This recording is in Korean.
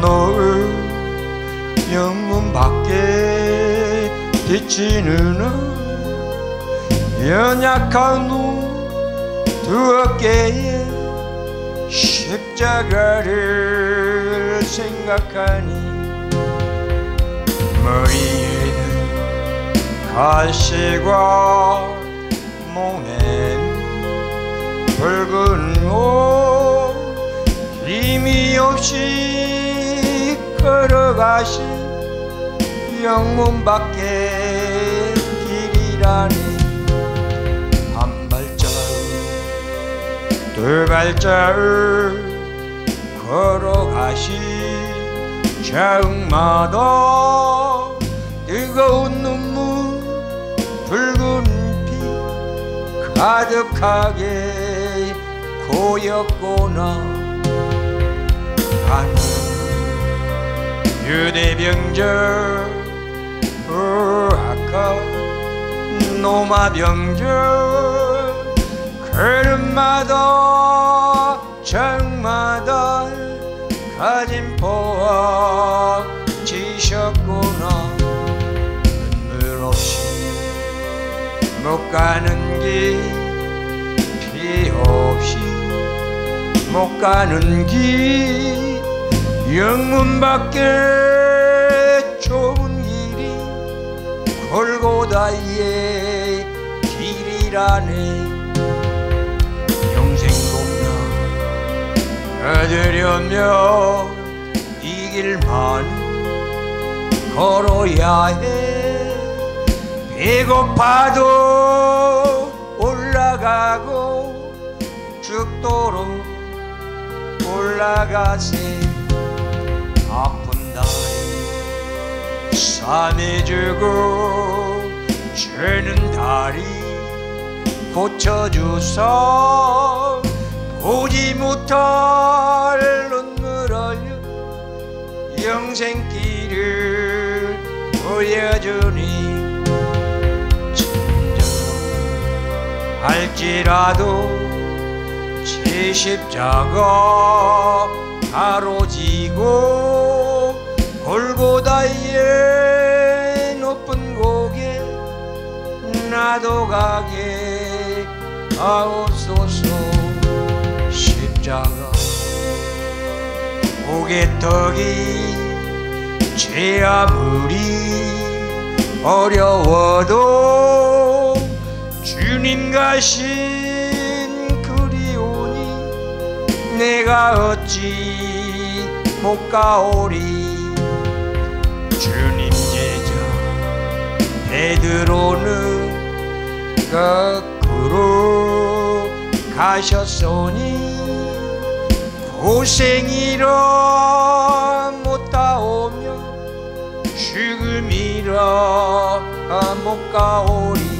너를 영문 밖에 비치는 연약한 눈두 어깨에 십자가를 생각하니 머리에는 갈색과 몸엔 붉은 옷 힘이 없이 걸어가신 영문 밖에 길이라니. 두 발자국 걸어가시 자음마다 뜨거운 눈물 붉은 피 가득하게 고였구나. 나는 유대병절 후악한 노마병절 걸음마다 장마다 가진 포와 지셨구나. 눈물 없이 못 가는 길 피 없이 못 가는 길 영문 밖에 좁은 길이 골고다의 길이라네. 얻으려면 이 길만 걸어야 해. 배고파도 올라가고 죽도록 올라가세 아픈 다리 싸매주고 죄는 다리 고쳐주소. 보지 못할 눈물 흘려 영생길을 보여주니 할지라도 제 십자가 가로지고 골고다의 높은 고개 나도 가게 하옵소서 십자가. 고개떡이 제 아무리 어려워도 주님 가신 내가 어찌 못 가오리? 주님 제자 베드로는 거꾸로 가셨소니? 고생이라 못하오며 죽음이라 못 가오리